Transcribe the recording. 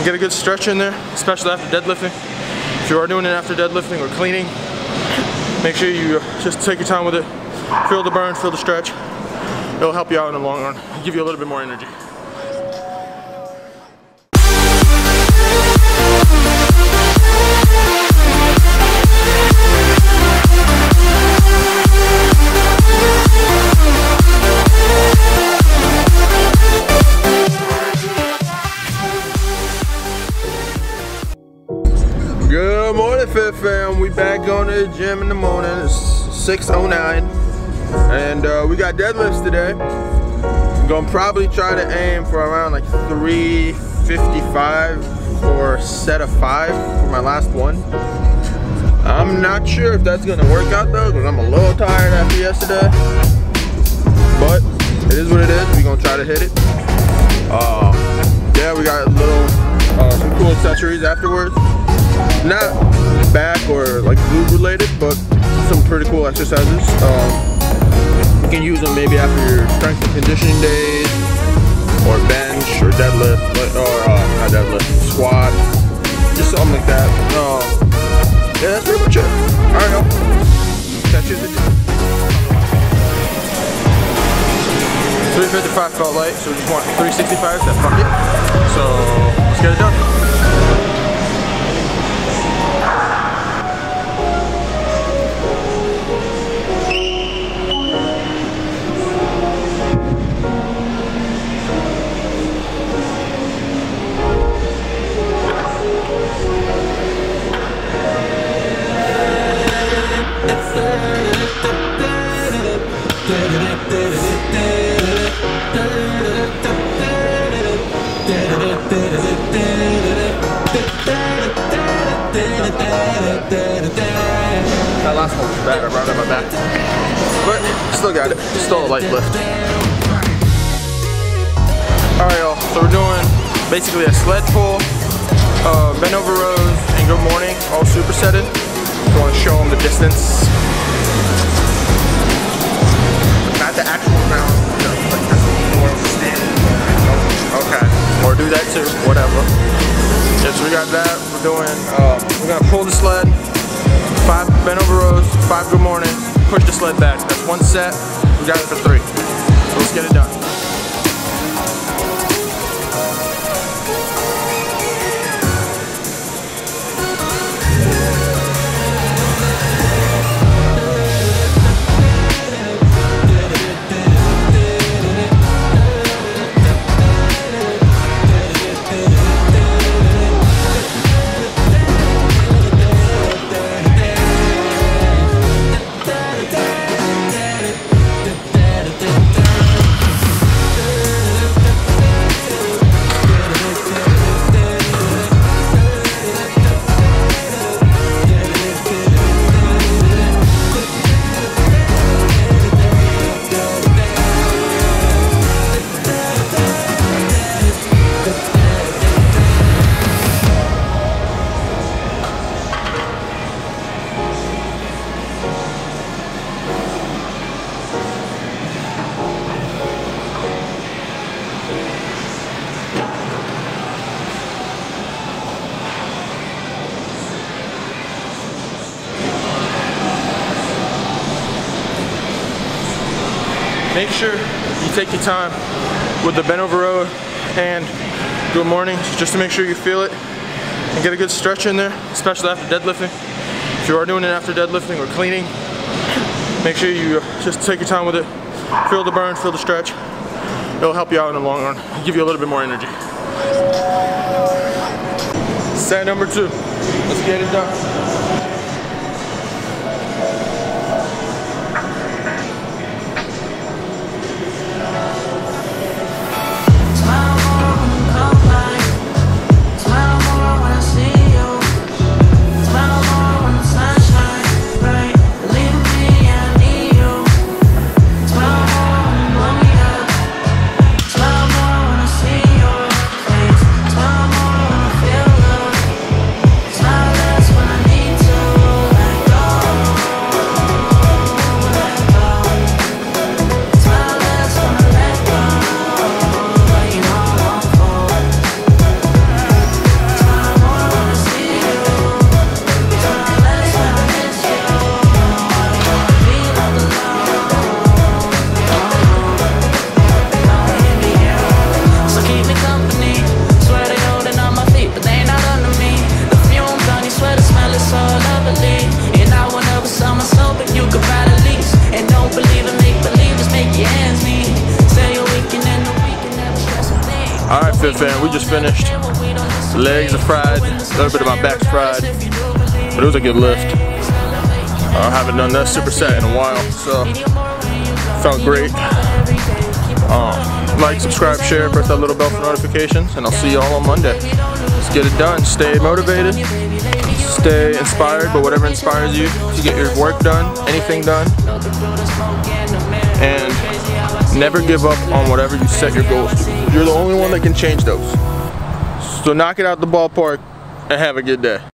and get a good stretch in there, especially after deadlifting. If you are doing it after deadlifting or cleaning, make sure you just take your time with it. Feel the burn, feel the stretch. It'll help you out in the long run, give you a little bit more energy. Fam. We back to the gym in the morning. It's 6.09. And uh, we got deadlifts today. I'm gonna probably try to aim for around like 355 for set of five for my last one. I'm not sure if that's gonna work out though, because I'm a little tired after yesterday. But it is what it is. We're gonna try to hit it. Uh, yeah, we got a little uh, some cool accessories afterwards not back or like glute related, but some pretty cool exercises. Um, you can use them maybe after your strength and conditioning days, or bench, or deadlift, or uh, not deadlift, squat, just something like that. Um, yeah, that's pretty much it. All right, y'all. Catch you at the gym. 355 felt light, so we just want 365, that's fuck it. So, let's get it done. That last one was bad, I it on my back. But still got it, still a light lift. Alright y'all, so we're doing basically a sled pull, uh, bend over rows, and good morning, all supersetted. So I want to show them the distance. Actual ground. Okay, or do that too, whatever. Yeah, so we got that, we're doing, uh, we're gonna pull the sled, five bent over rows, five good mornings, push the sled back. That's one set, we got it for three. So let's get it done. Make sure you take your time with the bent over row and good morning, just to make sure you feel it and get a good stretch in there, especially after deadlifting. If you are doing it after deadlifting or cleaning, make sure you just take your time with it. Feel the burn, feel the stretch. It'll help you out in the long run, give you a little bit more energy. Set number two. Let's get it done. We just finished. Legs are fried, a little bit of my back's fried, but it was a good lift. I haven't done that superset in a while, so felt great. Um, like, subscribe, share, press that little bell for notifications, and I'll see y'all on Monday. Let's get it done. Stay motivated, stay inspired, but whatever inspires you to get your work done, anything done, and never give up on whatever you set your goals to. You're the only one that can change those. So knock it out the ballpark and have a good day.